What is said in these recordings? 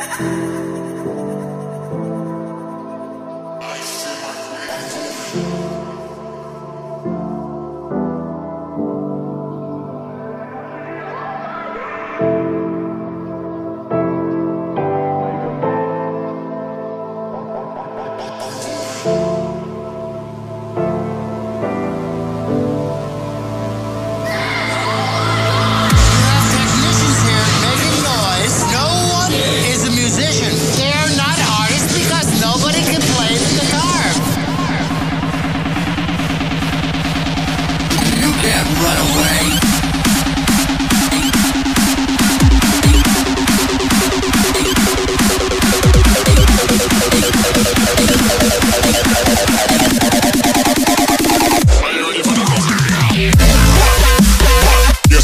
Bye.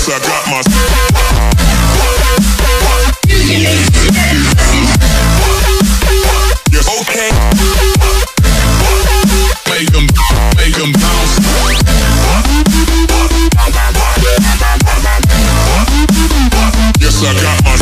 Yes, I got my. Yes, okay. Make them, make them bounce. Yes, I got my.